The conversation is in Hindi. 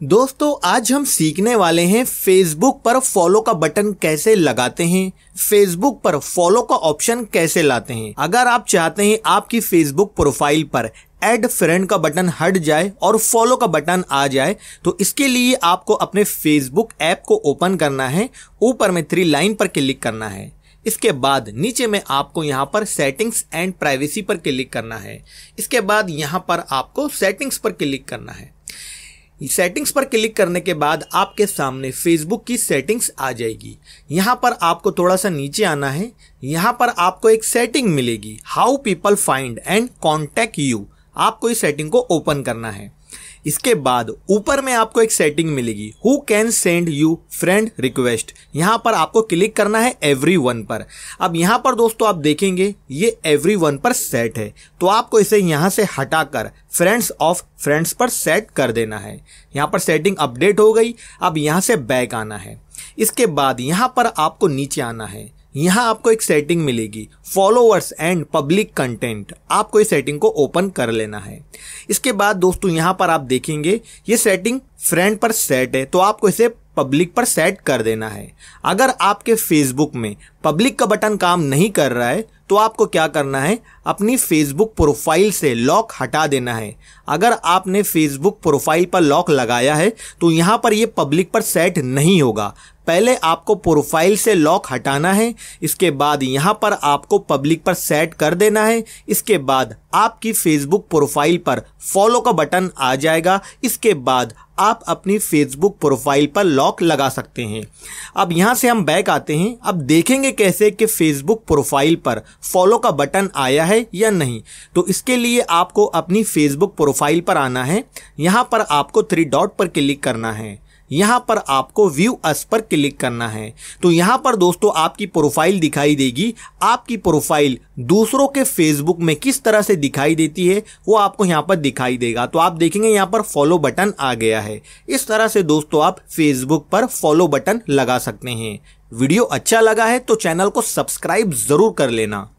दोस्तों, आज हम सीखने वाले हैं फेसबुक पर फॉलो का बटन कैसे लगाते हैं फेसबुक पर फॉलो का ऑप्शन कैसे लाते हैं। अगर आप चाहते हैं आपकी फेसबुक प्रोफ़ाइल पर एड फ्रेंड का बटन हट जाए और फॉलो का बटन आ जाए तो इसके लिए आपको अपने फेसबुक ऐप को ओपन करना है, ऊपर में थ्री लाइन पर क्लिक करना है। इसके बाद नीचे में आपको यहाँ पर सेटिंग्स एंड प्राइवेसी पर क्लिक करना है। इसके बाद यहाँ पर आपको सेटिंग्स पर क्लिक करना है। सेटिंग्स पर क्लिक करने के बाद आपके सामने फेसबुक की सेटिंग्स आ जाएगी। यहाँ पर आपको थोड़ा सा नीचे आना है। यहाँ पर आपको एक सेटिंग मिलेगी। How people find and contact you आपको इस सेटिंग को ओपन करना है। इसके बाद ऊपर में आपको एक सेटिंग मिलेगी। Who can send you friend request यहाँ पर आपको क्लिक करना है एवरी वन पर। अब यहाँ पर दोस्तों आप देखेंगे, ये एवरी वन पर सेट है। तो आपको इसे यहाँ से हटाकर फ्रेंड्स ऑफ़ फ्रेंड्स पर सेट कर देना है। यहाँ पर सेटिंग अपडेट हो गई। अब यहाँ से बैक आना है। इसके बाद यहाँ पर आपको नीचे आना है। यहाँ आपको एक सेटिंग मिलेगी फॉलोअर्स एंड पब्लिक कंटेंट आपको इस सेटिंग को ओपन कर लेना है। इसके बाद दोस्तों, यहाँ पर आप देखेंगे, ये सेटिंग फ्रेंड पर सेट है तो आपको इसे पब्लिक पर सेट कर देना है। अगर आपके फेसबुक में पब्लिक का बटन काम नहीं कर रहा है तो आपको क्या करना है, अपनी फेसबुक प्रोफ़ाइल से लॉक हटा देना है। अगर आपने फेसबुक प्रोफ़ाइल पर लॉक लगाया है तो यहाँ पर ये पब्लिक पर सेट नहीं होगा। पहले आपको प्रोफ़ाइल से लॉक हटाना है, इसके बाद यहाँ पर आपको पब्लिक पर सेट कर देना है, इसके बाद आपकी फेसबुक प्रोफ़ाइल पर फॉलो का बटन आ जाएगा, इसके बाद आप अपनी फेसबुक प्रोफ़ाइल पर लॉक लगा सकते हैं। अब यहाँ से हम बैक आते हैं, अब देखेंगे कैसे कि फेसबुक प्रोफ़ाइल पर फॉलो का बटन आया है या नहीं। तो इसके लिए आपको अपनी फेसबुक प्रोफ़ाइल पर आना है, यहाँ पर आपको थ्री डॉट पर क्लिक करना है। यहाँ पर आपको व्यू अस पर क्लिक करना है। तो यहाँ पर दोस्तों आपकी प्रोफ़ाइल दिखाई देगी। आपकी प्रोफ़ाइल दूसरों के फेसबुक में किस तरह से दिखाई देती है, वो आपको यहाँ पर दिखाई देगा। तो आप देखेंगे यहाँ पर फॉलो बटन आ गया है। इस तरह से दोस्तों आप फेसबुक पर फॉलो बटन लगा सकते हैं। वीडियो अच्छा लगा है तो चैनल को सब्सक्राइब ज़रूर कर लेना।